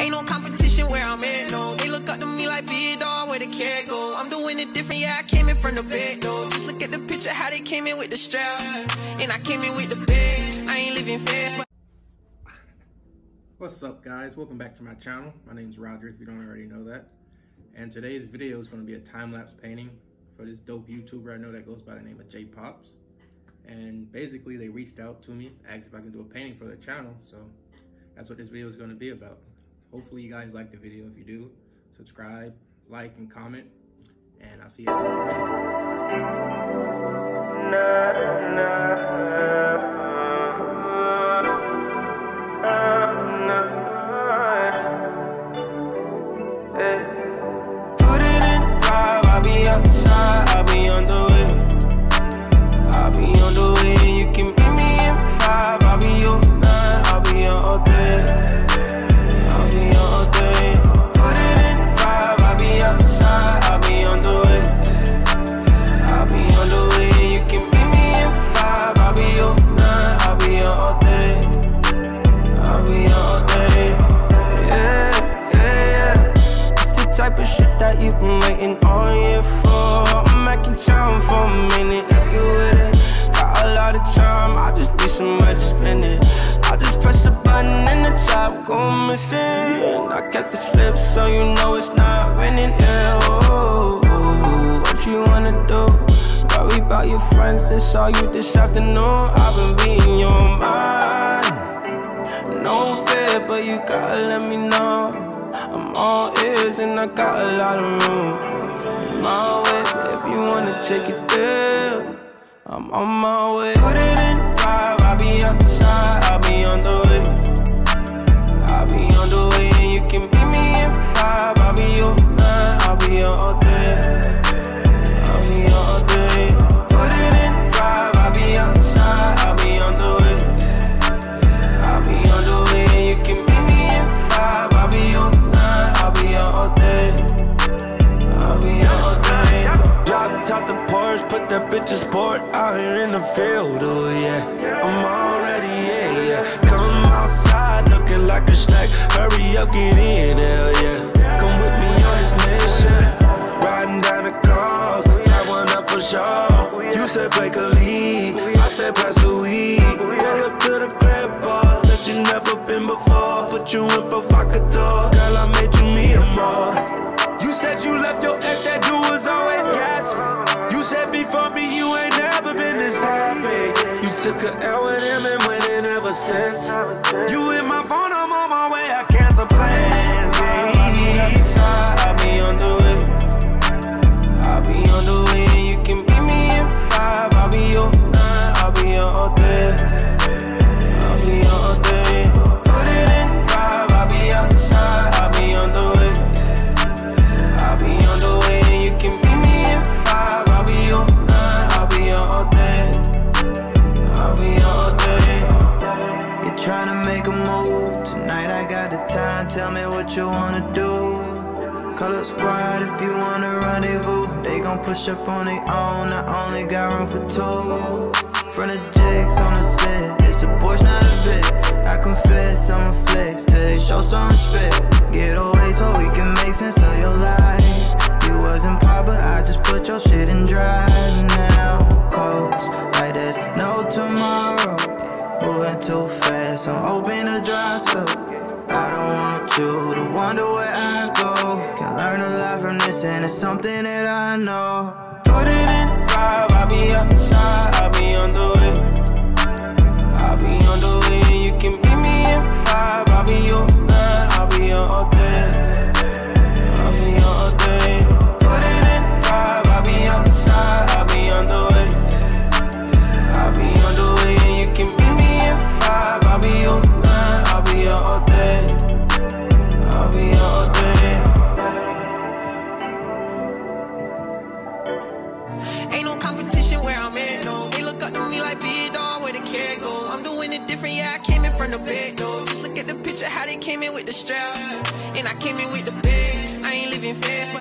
Ain't no competition where I'm at, no. They look up to me like big dog, where the go. I'm doing it different, yeah. I came in from the though. Just look at the picture, how they came in with the strap. And I came in with the bag. I ain't living fast, but. What's up guys? Welcome back to my channel. My name is Roger if you don't already know that. And today's video is going to be a time-lapse painting for this dope YouTuber I know that goes by the name of J Pops. And basically they reached out to me, asked if I can do a painting for their channel. So that's what this video is going to be about. Hopefully you guys like the video. If you do, subscribe, like, and comment. And I'll see you go missing. I kept the slip so you know it's not winning. Yeah, oh, what you wanna do? Worry about your friends, they saw you this afternoon. I've been reading your mind. No fear, but you gotta let me know. I'm all ears and I got a lot of room. My way, if you wanna take it there, I'm on my way. Put it in five, out here in the field, oh yeah. I'm already, yeah, yeah. Come outside looking like a snack. Hurry up, get in, hell yeah. Come with me on this mission. Riding down the coast, got one up for sure. You said play Khalid, I said pass the weed. Pull up to the crib bar, said you never been before. Put you in provocateur, girl, I made you me a more. You said you left your ex, that dude was always took a L with him and went in ever since. You hit my phone, make a move. Tonight I got the time. Tell me what you wanna do. Call up squad if you wanna rendezvous. They gon' push up on their own. I only got room for two. Front of jigs on the set. It's a Porsche, not a Vic. I confess I'm a flex till they show some respect. Get away so we can make sense of your life. You wasn't pop, but I just put your shit in drive now. Coast like there's no tomorrow. Moving too fast, I'm hoping to dry so I don't want you to wonder where I go. Can learn a lot from this, and it's something that I know. Put it in five, I'll be outside, I'll be on the way. I'll be on the way, and you can meet cat go. I'm doing it different, yeah. I came in from the back, though. Just look at the picture, how they came in with the strap. And I came in with the bag. I ain't living fast, but